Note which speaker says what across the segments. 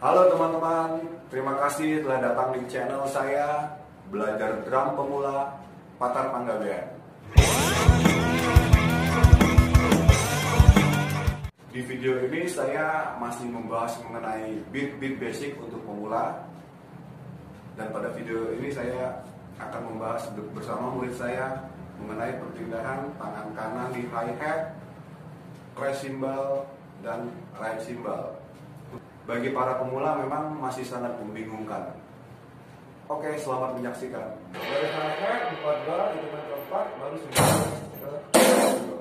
Speaker 1: Halo teman-teman, terima kasih telah datang di channel saya Belajar Drum Pemula Patar Panggabean. Di video ini saya masih membahas mengenai beat-beat basic untuk pemula Dan pada video ini saya akan membahas bersama murid saya mengenai perpindahan tangan kanan di hi-hat, crash cymbal, dan ride cymbal bagi para pemula memang masih sangat membingungkan. Oke, selamat menyaksikan. Dari hi-hat, 4 bar, hitungan keempat, baru 9.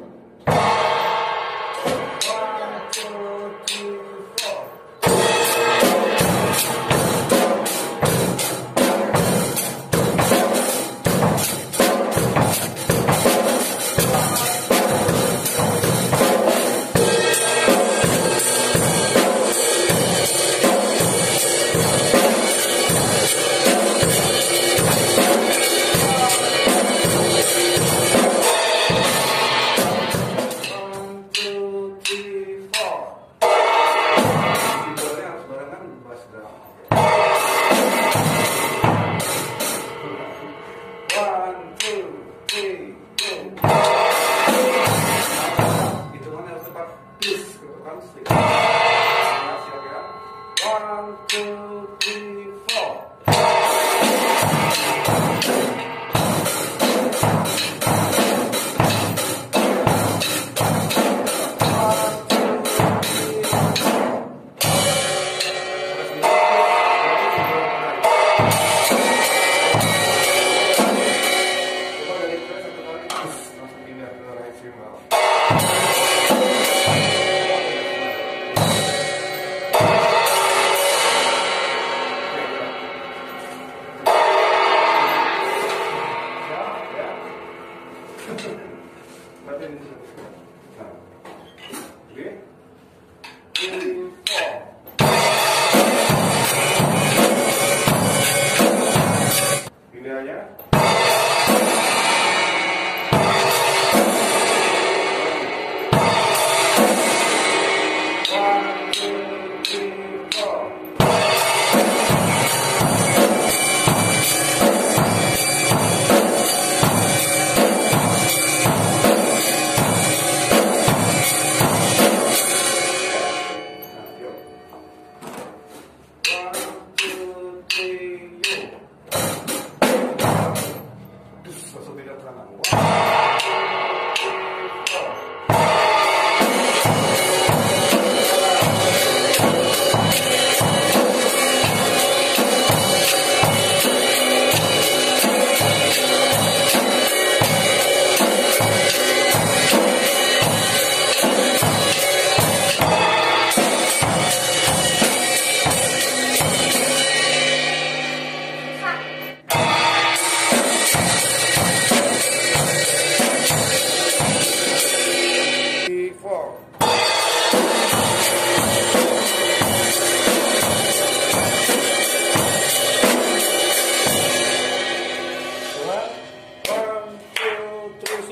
Speaker 1: down.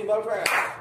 Speaker 1: Bell Brown.